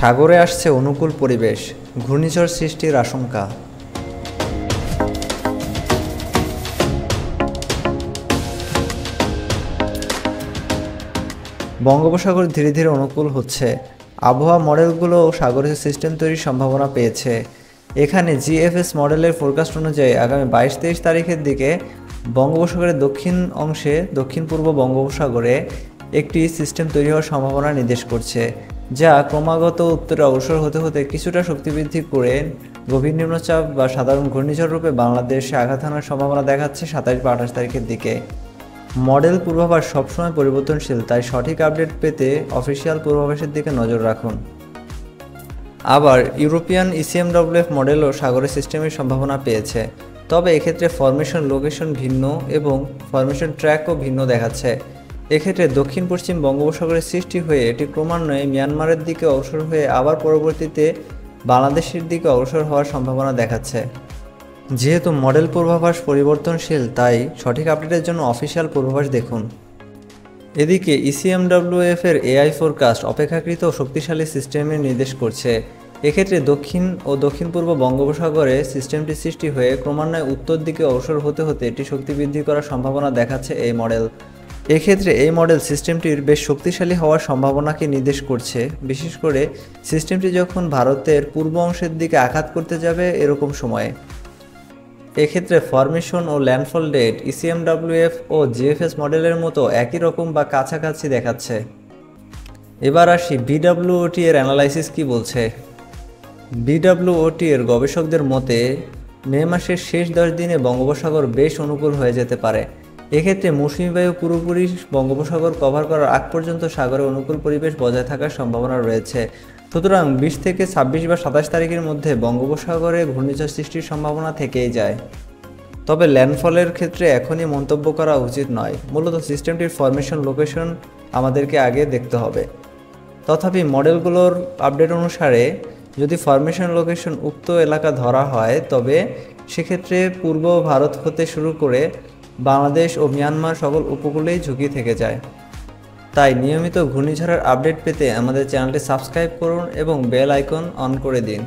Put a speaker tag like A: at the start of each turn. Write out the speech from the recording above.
A: সাগরে আসছে অনুকূল পরিবেশ, ঘূর্ণিঝড় সৃষ্টির আশঙ্কা। বঙ্গোপসাগর ধীরে ধীরে অনুকূল হচ্ছে। আবহাওয়া মডেলগুলো সাগরের সিস্টেম তৈরির সম্ভাবনা পেয়েছে। এখানে জিএফএস মডেলের ফোরকাস্ট অনুযায়ী আগামী বাইশ তেইশ তারিখের দিকে বঙ্গোপসাগরের দক্ষিণ অংশে দক্ষিণ পূর্ব বঙ্গোপসাগরে একটি সিস্টেম তৈরি হওয়ার সম্ভাবনা নির্দেশ করছে। যা ক্রমাগত উত্তরে অগ্রসর হতে হতে কিছুটা শক্তি বৃদ্ধি করে গভীর নিম্নচাপ বা সাধারণ ঘূর্ণিঝড় রূপে বাংলাদেশে আঘাত হানার সম্ভাবনা দেখাচ্ছে সাতাশ বা আঠাশ তারিখের দিকে। মডেল পূর্বাভাস সবসময় পরিবর্তনশীল, তাই সঠিক আপডেট পেতে অফিসিয়াল পূর্বাভাসের দিকে নজর রাখুন। আবার, ইউরোপিয়ান ইসিএমডব্লিউএফ মডেলও সাগরের সিস্টেমের সম্ভাবনা পেয়েছে। তবে এক্ষেত্রে ফরমেশন লোকেশন ভিন্ন এবং ফরমেশন ট্র্যাকও ভিন্ন দেখাচ্ছে। এক্ষেত্রে দক্ষিণ পশ্চিম বঙ্গোপসাগরের সৃষ্টি হয়ে এটি ক্রমান্বয়ে মিয়ানমারের দিকে অগ্রসর হয়ে আবার পরবর্তীতে বাংলাদেশের দিকে অগ্রসর হওয়ার সম্ভাবনা দেখাচ্ছে। যেহেতু মডেল পূর্বাভাস পরিবর্তনশীল, তাই সঠিক আপডেটের জন্য অফিসিয়াল পূর্বাভাস দেখুন। এদিকে E ইসিএমডব্লিউএফ এর এআই ফোরকাস্ট অপেক্ষাকৃত শক্তিশালী সিস্টেমের নির্দেশ করছে। এক্ষেত্রে দক্ষিণ ও দক্ষিণ পূর্ব বঙ্গোপসাগরে সিস্টেমটি সৃষ্টি হয়ে ক্রমান্বয়ে উত্তর দিকে অবসর হতে হতে এটি শক্তি বৃদ্ধি করার সম্ভাবনা দেখাচ্ছে এই মডেল। এক্ষেত্রে এই মডেল সিস্টেমটির বেশ শক্তিশালী হওয়ার সম্ভাবনাকে নির্দেশ করছে। বিশেষ করে সিস্টেমটি যখন ভারতের পূর্ব অংশের দিকে আঘাত করতে যাবে এরকম সময়ে। এক্ষেত্রে ফরমেশন ও ল্যান্ডফল ডেট ইসিএমডব্লিউএফ ও জিএফএস মডেলের মতো একই রকম বা কাছাকাছি দেখাচ্ছে। এবার আসি বিডব্লিউওটি এর অ্যানালাইসিস কি বলছে? বিডব্লিউওটি এর গবেষকদের মতে, মে মাসের শেষ দশ দিনে বঙ্গোপসাগর বেশ অনুকূল হয়ে যেতে পারে। এক্ষেত্রে মৌসুমী বায়ু পুরোপুরি বঙ্গোপসাগর কভার করার আগ পর্যন্ত সাগরে অনুকূল পরিবেশ বজায় থাকার সম্ভাবনা রয়েছে। সুতরাং বিশ থেকে ছাব্বিশ বা সাতাশ তারিখের মধ্যে বঙ্গোপসাগরে ঘূর্ণিঝড় সৃষ্টির সম্ভাবনা থেকেই যায়। তবে ল্যান্ডফলের ক্ষেত্রে এখনই মন্তব্য করা উচিত নয়। মূলত সিস্টেমটির ফরমেশন লোকেশন আমাদেরকে আগে দেখতে হবে। তথাপি মডেলগুলোর আপডেট অনুসারে যদি ফরমেশন লোকেশন উক্ত এলাকা ধরা হয়, তবে সেক্ষেত্রে পূর্ব ভারত হতে শুরু করে বাংলাদেশ ও মিয়ানমার সকল উপকূলেই ঝুঁকি থেকে যায়। তাই নিয়মিত ঘূর্ণিঝড়ের আপডেট পেতে আমাদের চ্যানেলটি সাবস্ক্রাইব করুন এবং বেল আইকন অন করে দিন।